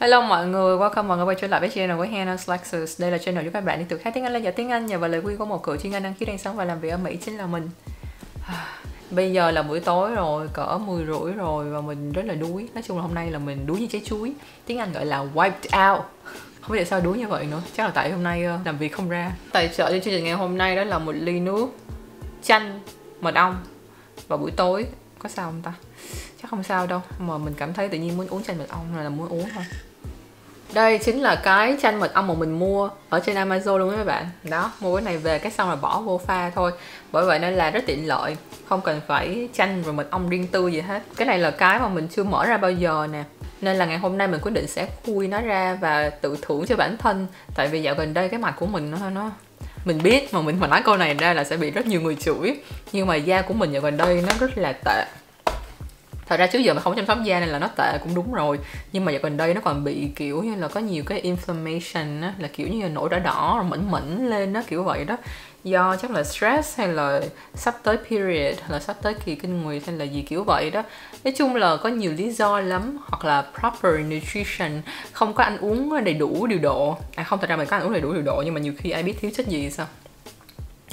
Hello mọi người, welcome mọi người quay trở lại với channel của Hannah's Lexus Đây là channel giúp các bạn đi từ khác tiếng Anh lên giỏi tiếng Anh và lời khuyên của một cựu chuyên Anh đăng ký đang sống và làm việc ở Mỹ chính là mình. Bây giờ là buổi tối rồi, cỡ 10 rưỡi rồi và mình rất là đuối. Nói chung là hôm nay là mình đuối như trái chuối. Tiếng Anh gọi là wiped out. Không biết tại sao đuối như vậy nữa. Chắc là tại hôm nay ờ, làm việc không ra. Tài trợ cho chương trình ngày hôm nay đó là một ly nước Chanh, mật ong. Và buổi tối, có sao không ta? Chắc không sao đâu Mà mình cảm thấy tự nhiên muốn uống chanh mật ong là muốn uống thôi đây chính là cái chanh mật ong mà mình mua ở trên Amazon luôn các bạn. Đó, mua cái này về cái xong là bỏ vô pha thôi. Bởi vậy nên là rất tiện lợi. Không cần phải chanh rồi mật ong riêng tư gì hết. Cái này là cái mà mình chưa mở ra bao giờ nè. Nên là ngày hôm nay mình quyết định sẽ khui nó ra và tự thưởng cho bản thân. Tại vì dạo gần đây cái mặt của mình nó nó, mình biết mà mình mà nói câu này ra là sẽ bị rất nhiều người chửi. Nhưng mà da của mình dạo gần đây nó rất là tệ thật ra trước giờ mà không chăm sóc da nên là nó tệ cũng đúng rồi. Nhưng mà dạo gần đây nó còn bị, kiểu như là, có nhiều cái inflammation á, là kiểu như là nổi đỏ đỏ, rồi mẫn mẫn lên đó kiểu vậy đó. Do chắc là stress hay là sắp tới period, hay là sắp tới kỳ kinh nguyệt hay là gì kiểu vậy đó. Nói chung là có nhiều lý do lắm, hoặc là proper nutrition, không có ăn uống đầy đủ điều độ. À không, thật ra mình có ăn uống đầy đủ điều độ, nhưng mà nhiều khi ai biết thiếu chất gì sao?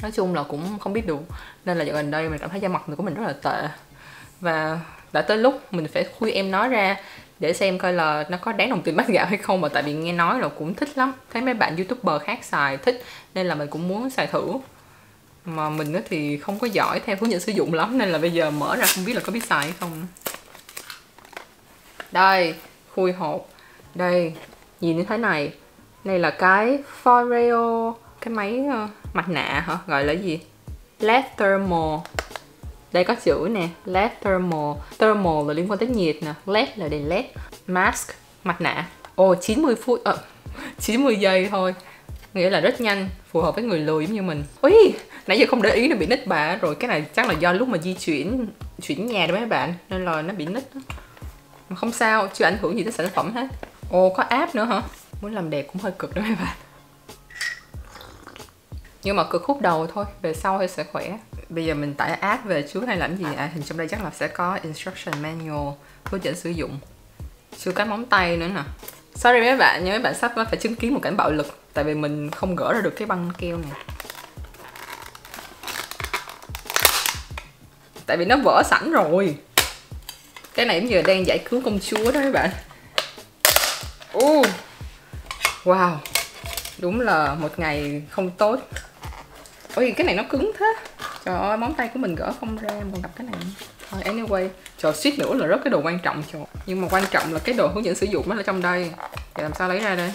Nói chung là cũng không biết được. Nên là dạo gần đây mình cảm thấy da mặt của mình rất là tệ. Và đã tới lúc mình phải khui em nó ra để xem coi là nó có đáng đồng tiền bát gạo hay không. Mà tại vì nghe nói là cũng thích lắm. Thấy mấy bạn youtuber khác xài thích nên là mình cũng muốn xài thử. Mà mình thì không có giỏi theo hướng dẫn sử dụng lắm nên là bây giờ mở ra không biết là có biết xài hay không. Đây khui hộp. Đây nhìn như thế này. Này là cái Foreo cái máy uh, mặt nạ hả? Gọi là gì? LED thermal đây có chữ nè LED thermal. Thermal là liên quan tới nhiệt nè LED là đèn LED. Mask mặt nạ. Ồ oh, 90 phút ờ, 90 giây thôi. Nghĩa là rất nhanh phù hợp với người lười giống như mình. Ui nãy giờ không để ý nó bị nít bà rồi. Cái này chắc là do lúc mà di chuyển chuyển nhà đó mấy bạn nên là nó bị nít mà không sao chưa ảnh hưởng gì tới sản phẩm hết. Ồ có app nữa hả? Muốn làm đẹp cũng hơi cực đó mấy bạn nhưng mà cực khúc đầu thôi về sau thì sẽ khỏe. Bây giờ mình tải app về trước hay làm gì à thì trong đây chắc là sẽ có instruction manual hướng dẫn sử dụng. Chưa cái móng tay nữa nè. Sorry mấy bạn nhưng mấy bạn sắp phải chứng kiến một cảnh bạo lực tại vì mình không gỡ ra được cái băng keo này. Tại vì nó vỡ sẵn rồi. Cái này bây giờ đang giải cứu công chúa đó mấy bạn. Uh. wow. Đúng là một ngày không tốt ôi, cái này nó cứng thế. Trời ơi, móng tay của mình gỡ không ra còn gặp cái này. Thôi, anyway. Trời, suýt nữa là rất cái đồ quan trọng, trời. Nhưng mà quan trọng là cái đồ hướng dẫn sử dụng nó ở trong đây. Thì làm sao lấy ra đây?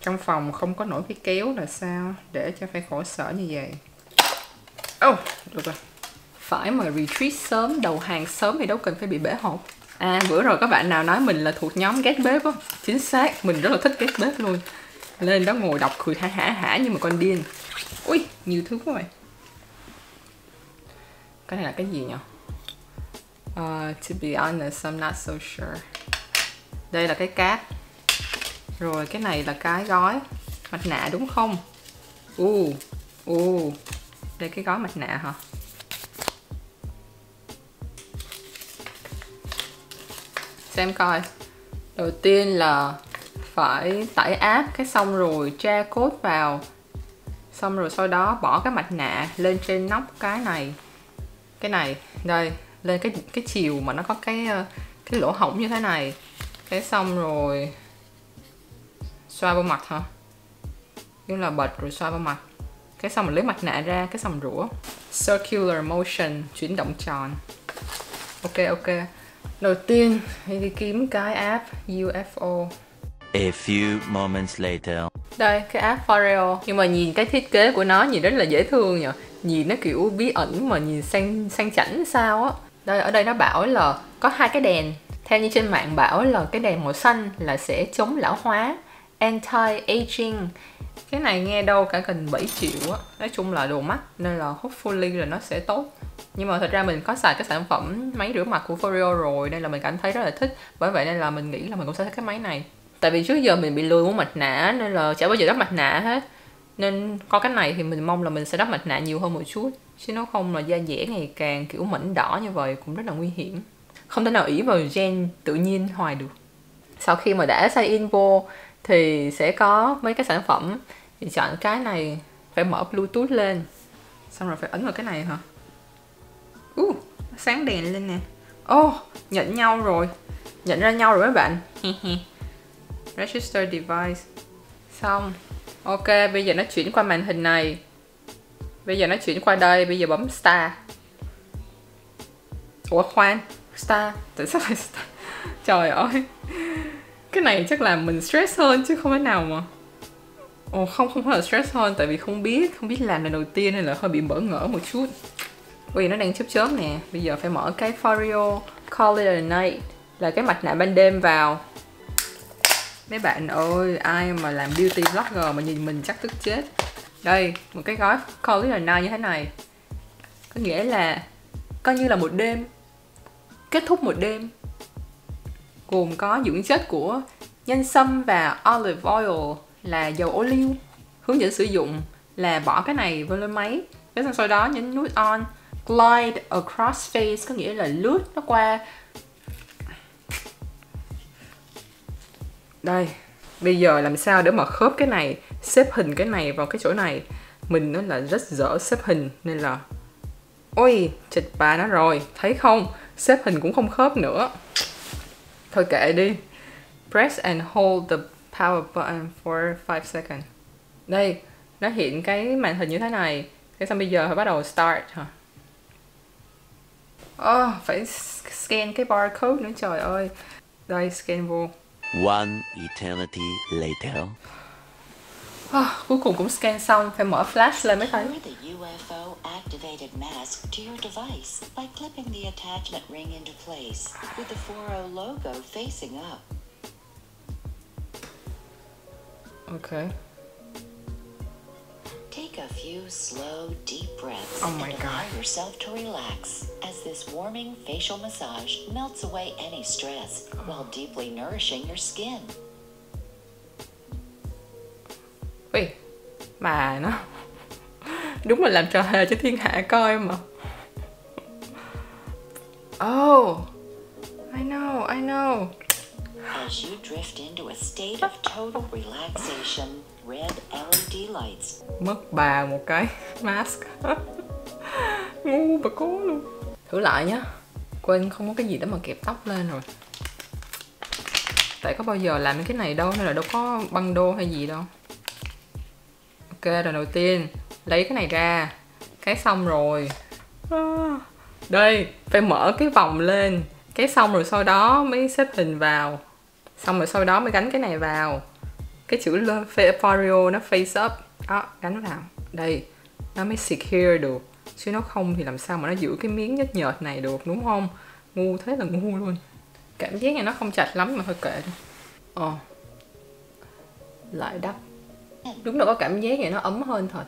Trong phòng không có nổi cái kéo là sao? Để cho phải khổ sở như vậy. Oh được rồi phải mà retreat sớm đầu hàng sớm thì đâu cần phải bị bể hộp À bữa rồi các bạn nào nói mình là thuộc nhóm ghét bếp á Chính xác, mình rất là thích ghét bếp luôn Lên đó ngồi đọc cười hả hả hả nhưng mà con điên Ui, nhiều thứ quá vậy Cái này là cái gì nhỉ? Uh, à, to be honest, I'm not so sure Đây là cái cát Rồi cái này là cái gói Mặt nạ đúng không? U, uh, u uh. Đây cái gói mặt nạ hả? Xem coi. Đầu tiên là phải tải app cái xong rồi tra code vào. Xong rồi sau đó bỏ cái mặt nạ lên trên nóc cái này. Cái này, đây, lên cái cái chiều mà nó có cái ờ, cái lỗ hổng như thế này. Cái xong rồi xoa vào mặt hả? Như là bật rồi xoa vào mặt. Cái xong mình lấy mặt nạ ra, cái xong rửa. Circular motion, chuyển động tròn. Ok ok. Đầu tiên hãy đi kiếm cái app UFO A few moments later. Đây, cái app Foreo Nhưng mà nhìn cái thiết kế của nó nhìn rất là dễ thương nhỉ Nhìn nó kiểu bí ẩn mà nhìn sang sang chảnh sao á. Đây, ở đây nó bảo là có hai cái đèn. Theo như trên mạng bảo là cái đèn màu xanh là sẽ chống lão hóa Anti-aging. Cái này nghe đâu cả gần 7 triệu á. Nói chung là đồ mắc nên là hopefully là nó sẽ tốt nhưng mà thật ra mình có xài cái sản phẩm máy rửa mặt của Foreo rồi, nên là mình cảm thấy rất là thích. Bởi vậy nên là mình nghĩ là mình cũng sẽ thích cái máy này. Tại vì trước giờ mình bị lười muốn mặt nạ, nên là chả bao giờ đắp mặt nạ hết. Nên có cái này thì mình mong là mình sẽ đắp mặt nạ nhiều hơn một chút, chứ nó không là da dẻ ngày càng kiểu mảnh đỏ như vậy cũng rất là nguy hiểm. Không thể nào ý vào gen tự nhiên hoài được. Sau khi mà đã sign in vô, thì sẽ có mấy cái sản phẩm thì chọn cái này, phải mở bluetooth lên. Xong rồi phải ấn vào cái này hả? Uh, sáng đèn lên nè. Ô oh, nhận nhau rồi. Nhận ra nhau rồi mấy bạn. Register device. Xong. Ok bây giờ nó chuyển qua màn hình này. Bây giờ nó chuyển qua đây bây giờ bấm star. Ủa khoan. Star. Tại sao phải star? Trời ơi. Cái này chắc là mình stress hơn chứ không thể nào mà. Ồ không không phải là stress hơn tại vì không biết không biết làm lần đầu tiên nên là hơi bị bỡ ngỡ một chút vì nó đang chớp chớp nè. Bây giờ phải mở cái Fario Call It A Night, là cái mặt nạ ban đêm vào. Mấy bạn ơi, ai mà làm beauty blogger mà nhìn mình chắc tức chết. Đây, một cái gói Call It A Night như thế này. Có nghĩa là coi như là một đêm. Kết thúc một đêm. Gồm có dưỡng chất của nhân sâm và olive oil là dầu ô liu. Hướng dẫn sử dụng là bỏ cái này vào lên máy. Cái sau đó nhấn nút on glide across face, có nghĩa là lướt nó qua. Đây, bây giờ làm sao để mà khớp cái này, xếp hình cái này vào cái chỗ này? Mình nó là rất dở xếp hình, nên là, ôi, chịch bà nó rồi, thấy không? Xếp hình cũng không khớp nữa. Thôi kệ đi. Press and hold the power button for 5 seconds. Đây, nó hiện cái màn hình như thế này. Cái xong bây giờ phải bắt đầu start hả? Oh, phải scan cái barcode nữa trời ơi đây scan vô One eternity later. oh, cuối cùng cũng scan xong phải mở flash lên mới thấy activated mask to your device by clipping the attachment ring into place with the 40 logo facing up. ok Take a few slow, deep breaths Oh my and allow God. yourself to relax as this warming facial massage melts away any stress while oh. deeply nourishing your skin. Ui, mà nó Đúng là làm trò hề cho thiên hạ coi mà Oh I know, I know As you drift into a state of total relaxation, red LED lights. Mất bà một cái mask. Ngu bà cố luôn. Thử lại nhá. Quên không có cái gì để mà kẹp tóc lên rồi. Tại có bao giờ làm cái này đâu Nên là đâu có băng đô hay gì đâu. Ok rồi đầu tiên. Lấy cái này ra. Cái xong rồi. À, Đây Phải mở cái vòng lên. Cái xong rồi sau đó mới xếp hình vào. Xong rồi sau đó mới gắn cái này vào. Cái chữ lơ- nó face up. Đó gắn vào. Đây Nó mới secure được. Chứ nó không thì làm sao mà nó giữ cái miếng nhớt nhợt này được đúng không? Ngu thế là ngu luôn. Cảm giác này nó không chặt lắm mà thôi kệ đi. Ờ. Lại đắp. Đúng là có cảm giác này nó ấm hơn thật.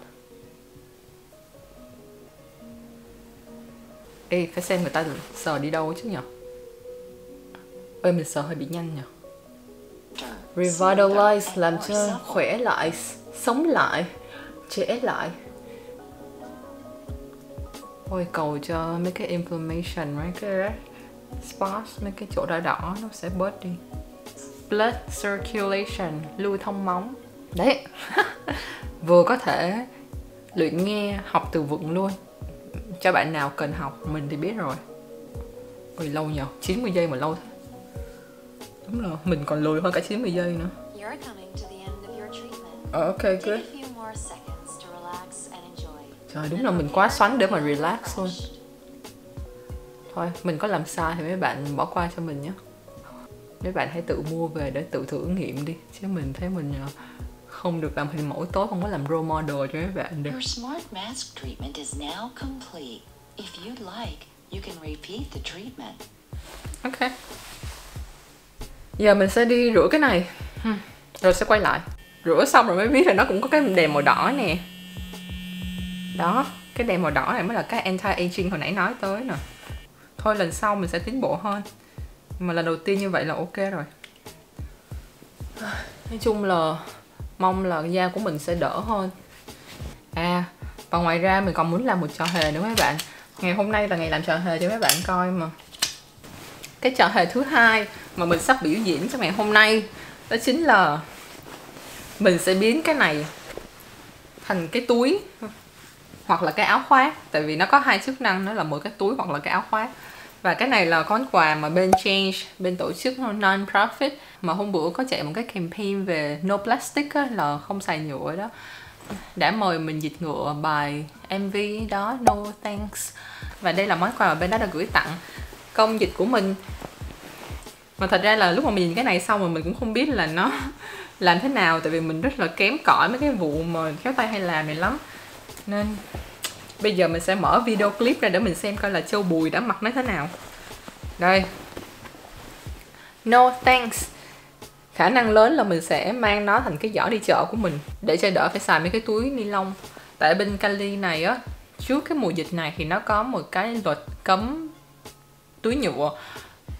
Ê, phải xem người ta sờ đi đâu chứ nhở ơi mình sờ hơi bị nhanh nhở Revitalize làm cho khỏe lại, sống lại, trẻ lại. Ôi cầu cho mấy cái inflammation, mấy cái red spots, mấy cái chỗ đỏ đỏ nó sẽ bớt đi. Blood circulation, lưu thông máu. Đấy. Vừa có thể luyện nghe, học từ vựng luôn. Cho bạn nào cần học, mình thì biết rồi. Ôi lâu nhờ, 90 giây mà lâu thế Đúng rồi, mình còn lười hơn cả 90 giây nữa You're coming to the end of your treatment. Ờ, ok, Take good a few more seconds to relax and enjoy. Trời, đúng là mình quá xoắn để mà relax luôn Thôi, mình có làm sai thì mấy bạn bỏ qua cho mình nhé Mấy bạn hãy tự mua về để tự thử nghiệm đi Chứ mình thấy mình ờ, không được làm hình mẫu tốt, không có làm role model cho mấy bạn được Your smart mask treatment is now complete. If you'd like, you can repeat the treatment. Ok Giờ mình sẽ đi rửa cái này. Hmm, Rồi sẽ quay lại. Rửa xong rồi mới biết là nó cũng có cái đèn màu đỏ nè. Đó Cái đèn màu đỏ này mới là cái anti-aging hồi nãy nói tới nè. Thôi lần sau mình sẽ tiến bộ hơn. Mà lần đầu tiên như vậy là ok rồi. Nói chung là Mong là da của mình sẽ đỡ hơn. À và ngoài ra mình còn muốn làm một trò hề nữa mấy bạn. Ngày hôm nay là ngày làm trò hề cho mấy bạn coi mà. Cái trò hề thứ hai mà mình sắp biểu diễn cho ngày hôm nay đó chính là mình sẽ biến cái này thành cái túi hoặc là cái áo khoác. Tại vì nó có hai chức năng nó là mỗi cái túi hoặc là cái áo khoác. Và cái này là món quà mà bên Change bên tổ chức non-profit. Mà hôm bữa có chạy một cái campaign về no plastic á, là không xài nhựa đó. Đã mời mình dịch ngựa bài MV đó No Thanks. Và đây là món quà mà bên đó đã gửi tặng. Công dịch của mình mà thật ra là lúc mà mình nhìn cái này xong mà mình cũng không biết là nó làm thế nào, tại vì mình rất là kém cỏi mấy cái vụ mà khéo tay hay làm này lắm. Nên bây giờ mình sẽ mở video clip ra để mình xem coi là châu bùi đã mặc nó thế nào. Đây. No thanks. Khả năng lớn là mình sẽ mang nó thành cái giỏ đi chợ của mình để cho đỡ phải xài mấy cái túi ni lông. Tại bên Cali này á, trước cái mùa dịch này thì nó có một cái luật cấm túi nhựa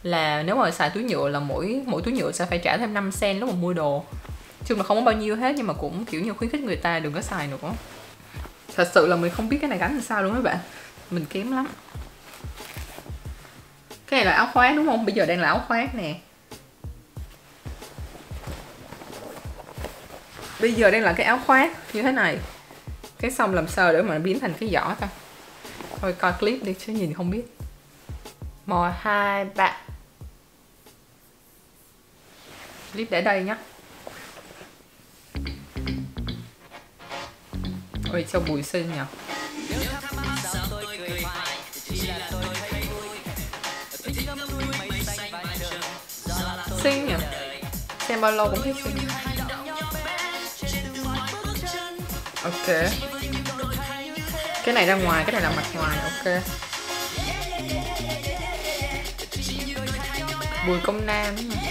là nếu mà xài túi nhựa là mỗi mỗi túi nhựa sẽ phải trả thêm 5 sen lúc mà mua đồ. Chung là không có bao nhiêu hết, nhưng mà cũng, kiểu như, khuyến khích người ta đừng có xài nữa. Thật sự là mình không biết cái này gắn làm sao luôn các bạn. Mình kém lắm. Cái này là áo khoác đúng không? Bây giờ đang là áo khoác nè. Bây giờ đang là cái áo khoác như thế này. Cái xong làm sao để mà biến thành cái giỏ ta? Thôi coi clip đi chứ nhìn không biết. Một, hai, ba. Clip để đây nhé ôi cho bùi xinh nhỉ? Xinh nhỉ? Xem bao lâu cũng thấy xinh. Ok. Cái này ra ngoài, cái này là mặt ngoài, ok. Bùi công nam tại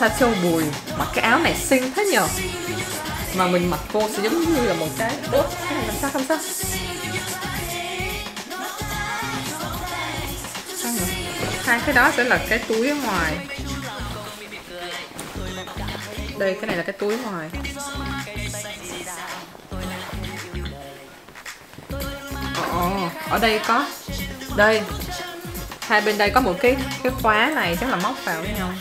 sao châu bùi mặc cái áo này xinh thế nhờ. Mà mình mặc vô sẽ giống như là một cái ốp cái này làm sao không sao? Hai cái đó sẽ là cái túi ở ngoài. Đây cái này là cái túi ngoài. Ồ, ở đây có. Đây hai bên đây có một cái cái khóa này chắc là móc vào với nhau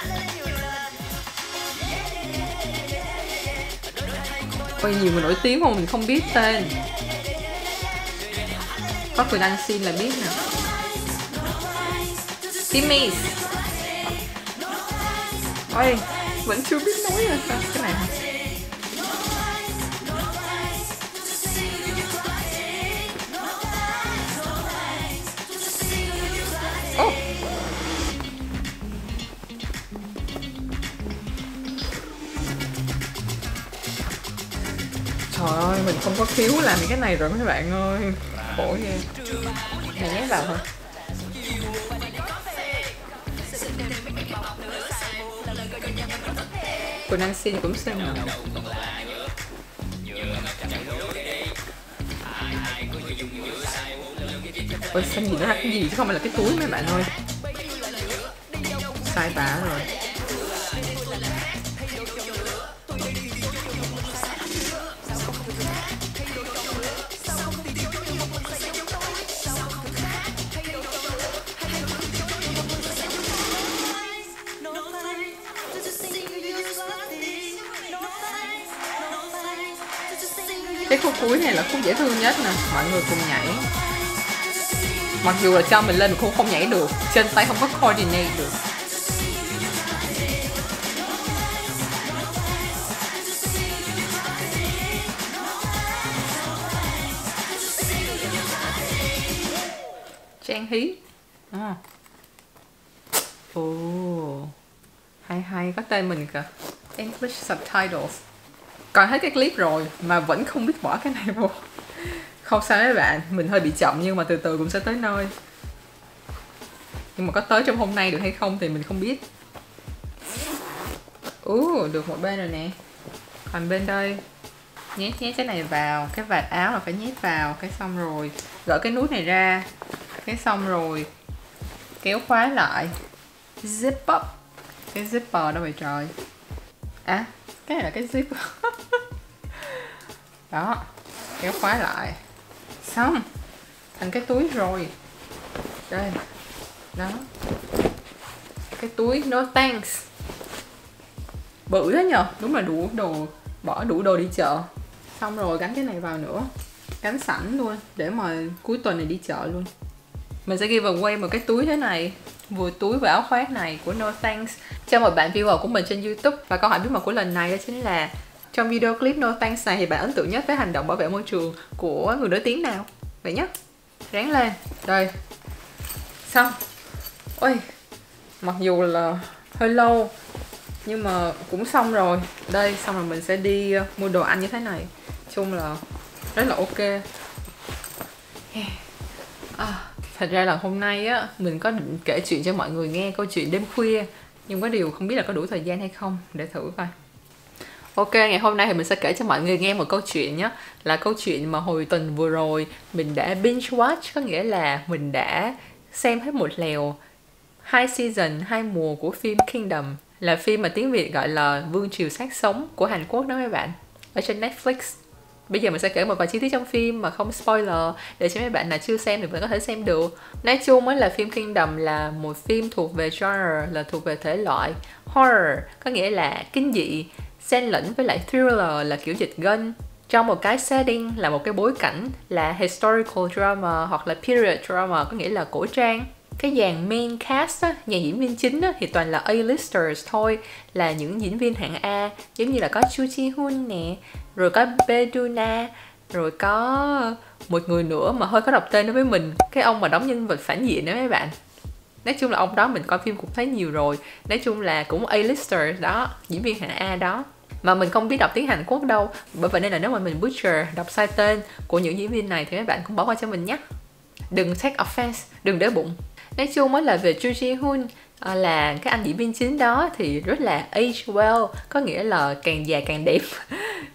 Ôi nhiều người nổi tiếng mà mình không biết tên. Có người đăng xin là biết nè. Timmy. Ôi, vẫn chưa biết nói là sao cái này hả? Trời ơi, mình không có khiếu làm những cái này rồi mấy bạn ơi. Khổ ghê. Này nhét vào thôi Cô Nancy xin cũng xinh mà Ôi xanh gì nó là cái gì chứ không phải là cái túi mấy bạn ơi. Sai tả rồi. Cái khúc cuối này là khúc dễ thương nhất nè. Mọi người cùng nhảy. Mặc dù là cho mình lên cũng không nhảy được. Trên tay không có coordinate được. Trang hí. À. ồ. Hay hay. Có tên mình kìa. English subtitles coi hết cái clip rồi mà vẫn không biết bỏ cái này vô. Không sao mấy bạn mình hơi bị chậm nhưng mà từ từ cũng sẽ tới nơi. Nhưng mà có tới trong hôm nay được hay không thì mình không biết. Ú uh, được một bên rồi nè. Còn bên đây nhét nhét cái này vào cái vạt áo là phải nhét vào cái xong rồi gỡ cái nút này ra. Cái xong rồi kéo khóa lại. Zip up. Cái zipper đâu vậy trời. À cái này là cái zip. Đó, kéo khóa lại. Xong, thành cái túi rồi. Đây, đó. Cái túi, no thanks. Bự thế nhờ, đúng là đủ đồ, bỏ đủ đồ đi chợ. Xong rồi gắn cái này vào nữa. Gắn sẵn luôn, để mà cuối tuần này đi chợ luôn. Mình sẽ ghi vào quay một cái túi thế này vừa túi và áo khoác này của No Thanks. Cho một bạn viewer của mình trên YouTube. Và câu hỏi bí mật của lần này đó chính là trong video clip No Thanks này thì bạn ấn tượng nhất với hành động bảo vệ môi trường của người nổi tiếng nào? Vậy nhé ráng lên. Đây xong. Ôi mặc dù là hơi lâu nhưng mà cũng xong rồi. Đây xong rồi mình sẽ đi ờ, mua đồ ăn như thế này. Chung là rất là ok. À, thật ra là hôm nay á mình có định kể chuyện cho mọi người nghe câu chuyện đêm khuya nhưng có điều không biết là có đủ thời gian hay không để thử coi. Ok, ngày hôm nay thì mình sẽ kể cho mọi người nghe một câu chuyện nhé. Là câu chuyện mà hồi tuần vừa rồi mình đã binge watch Có nghĩa là mình đã xem hết một lèo hai season, hai mùa của phim Kingdom. Là phim mà tiếng Việt gọi là Vương Triều Sát Sống của Hàn Quốc đó mấy bạn Ở trên Netflix. Bây giờ mình sẽ kể một vài chi tiết trong phim mà không spoiler để cho mấy bạn nào chưa xem thì vẫn có thể xem được. Nói chung mới là phim Kingdom là một phim thuộc về genre là thuộc về thể loại horror, có nghĩa là kinh dị, xen lẫn với lại thriller là kiểu dịch gân trong một cái setting là một cái bối cảnh là historical drama hoặc là period drama có nghĩa là cổ trang cái dàn main cast á, nhà diễn viên chính á, thì toàn là A-listers thôi là những diễn viên hạng A giống như là có Chu Chi Hun nè rồi có Beduna rồi có một người nữa mà hơi có đọc tên đối với mình cái ông mà đóng nhân vật phản diện đó mấy bạn. Nói chung là ông đó mình coi phim cũng thấy nhiều rồi nói chung là cũng A-lister đó diễn viên hạng A đó. Mà mình không biết đọc tiếng Hàn Quốc đâu bởi vậy nên là nếu mà mình butcher đọc sai tên của những diễn viên này thì mấy bạn cũng bỏ qua cho mình nhé. Đừng take offense đừng để bụng nói chung mới là về Chu Ji Hoon à, là cái anh diễn viên chính đó thì rất là age well có nghĩa là càng già càng đẹp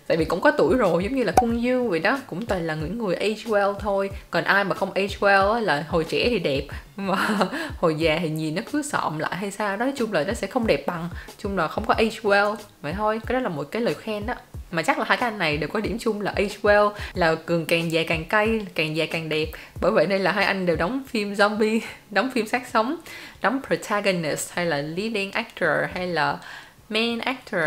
tại vì cũng có tuổi rồi giống như là cung dư vậy đó cũng toàn là những người age well thôi. Còn ai mà không age well á, là hồi trẻ thì đẹp mà hồi già thì nhìn nó cứ sọm lại hay sao đó. Nói chung là nó sẽ không đẹp bằng chung là không có age well. Vậy thôi cái đó là một cái lời khen đó. Mà chắc là hai cái anh này đều có điểm chung là age well là cường càng già càng cay càng già càng đẹp. Bởi vậy nên là hai anh đều đóng phim zombie đóng phim sát sống đóng protagonist hay là leading actor hay là main actor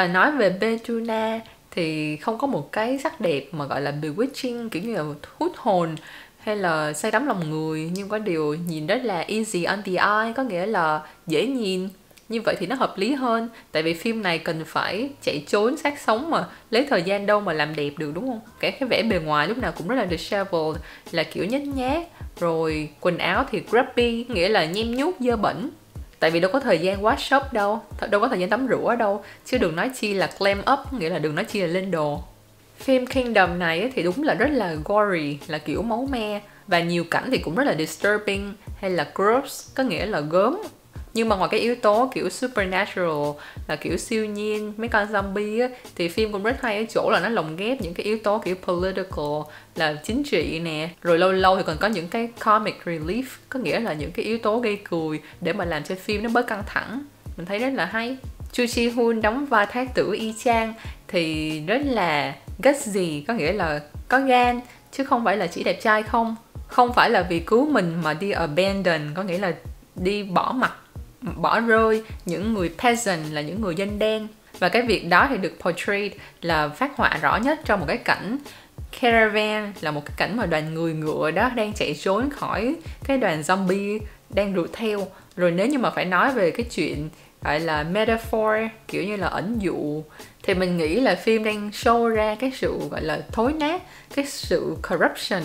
còn nói về Betuna thì không có một cái sắc đẹp mà gọi là bewitching, kiểu như là hút hồn hay là say đắm lòng người. Nhưng có điều nhìn rất là easy on the eye, có nghĩa là dễ nhìn. Như vậy thì nó hợp lý hơn. Tại vì phim này cần phải chạy trốn sát sống mà lấy thời gian đâu mà làm đẹp được, đúng không? Kể cái vẻ bề ngoài lúc nào cũng rất là disheveled, là kiểu nhếch nhác. Rồi quần áo thì grubby, nghĩa là nhem nhút dơ bẩn tại vì đâu có thời gian wash up đâu đâu có thời gian tắm rửa đâu. Chứ đừng nói chi là clam up, nghĩa là đừng nói chi là lên đồ. Phim Kingdom này thì đúng là rất là gory, là kiểu máu me. Và nhiều cảnh thì cũng rất là disturbing, hay là gross, có nghĩa là gớm nhưng mà ngoài cái yếu tố kiểu supernatural là kiểu siêu nhiên, mấy con zombie á, thì phim cũng rất hay ở chỗ là nó lồng ghép những cái yếu tố kiểu political là chính trị nè. Rồi lâu lâu thì còn có những cái comic relief, có nghĩa là những cái yếu tố gây cười để mà làm cho phim nó bớt căng thẳng. Mình thấy rất là hay. Chu Chi Hun đóng vai thái tử Y Chang thì rất là gutsy, có nghĩa là có gan, chứ không phải là chỉ đẹp trai không. Không phải là vì cứu mình mà đi abandon, có nghĩa là đi bỏ mặt bỏ rơi những người peasant, là những người dân đen. Và cái việc đó thì được portray là phát họa rõ nhất trong một cái cảnh caravan, là một cái cảnh mà đoàn người ngựa đó đang chạy trốn khỏi cái đoàn zombie đang rượt theo. Rồi nếu như mà phải nói về cái chuyện gọi là metaphor, kiểu như là ẩn dụ, thì mình nghĩ là phim đang show ra cái sự gọi là thối nát, cái sự corruption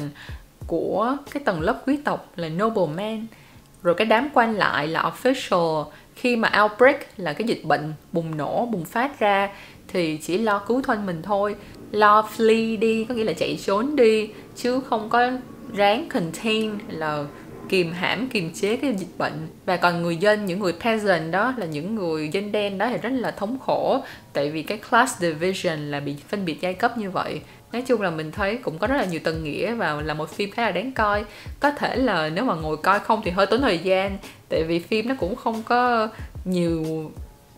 của cái tầng lớp quý tộc là nobleman rồi cái đám quan lại là official. Khi mà outbreak là cái dịch bệnh bùng nổ, bùng phát ra, thì chỉ lo cứu thân mình thôi. Lo flee đi, có nghĩa là chạy trốn đi, chứ không có ráng contain, là kìm hãm, kiềm chế cái dịch bệnh. Và còn người dân, những người peasant đó, là những người dân đen đó thì rất là thống khổ. Tại vì cái class division là bị phân biệt giai cấp như vậy nói chung là mình thấy cũng có rất là nhiều tầng nghĩa và là một phim khá là đáng coi. Có thể là nếu mà ngồi coi không thì hơi tốn thời gian tại vì phim nó cũng không có nhiều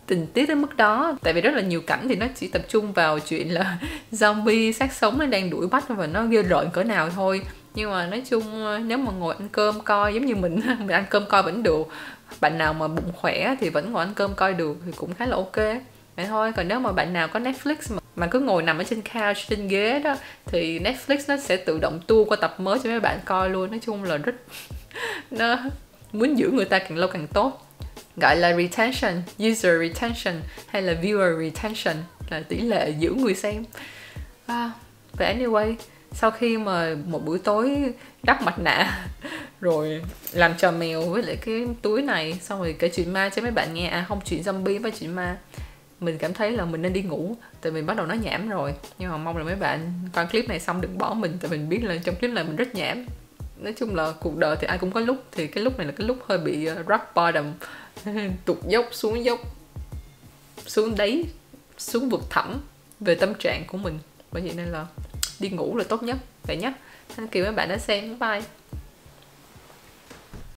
tình tiết đến mức đó. Tại vì rất là nhiều cảnh thì nó chỉ tập trung vào chuyện là zombie sát sống nó đang đuổi bắt và nó ghê rợn cỡ nào thôi. Nhưng mà nói chung nếu mà ngồi ăn cơm coi giống như mình mình ăn cơm coi vẫn được. Bạn nào mà bụng khỏe thì vẫn ngồi ăn cơm coi được thì cũng khá là ok. Vậy thôi còn nếu mà bạn nào có Netflix mà, mà cứ ngồi nằm ở trên couch trên ghế đó thì Netflix nó sẽ tự động tua qua tập mới cho mấy bạn coi luôn. Nói chung là rất nó muốn giữ người ta càng lâu càng tốt. Gọi là retention user retention hay là viewer retention là tỷ lệ giữ người xem. À, và anyway sau khi mà một buổi tối đắp mặt nạ rồi làm trò mèo với lại cái túi này xong rồi kể chuyện ma cho mấy bạn nghe. À không chuyện zombie với chuyện ma mình cảm thấy là mình nên đi ngủ, tại mình bắt đầu nói nhảm rồi. Nhưng mà mong là mấy bạn coi clip này xong đừng bỏ mình, tại mình biết là trong clip này mình rất nhảm. Nói chung là cuộc đời thì ai cũng có lúc, thì cái lúc này là cái lúc hơi bị ờ, rock bottom. Tụt dốc, xuống dốc, xuống đáy, xuống vực thẳm về tâm trạng của mình. Bởi vậy nên là đi ngủ là tốt nhất vậy nhé thank you, mấy bạn đã xem. Bye.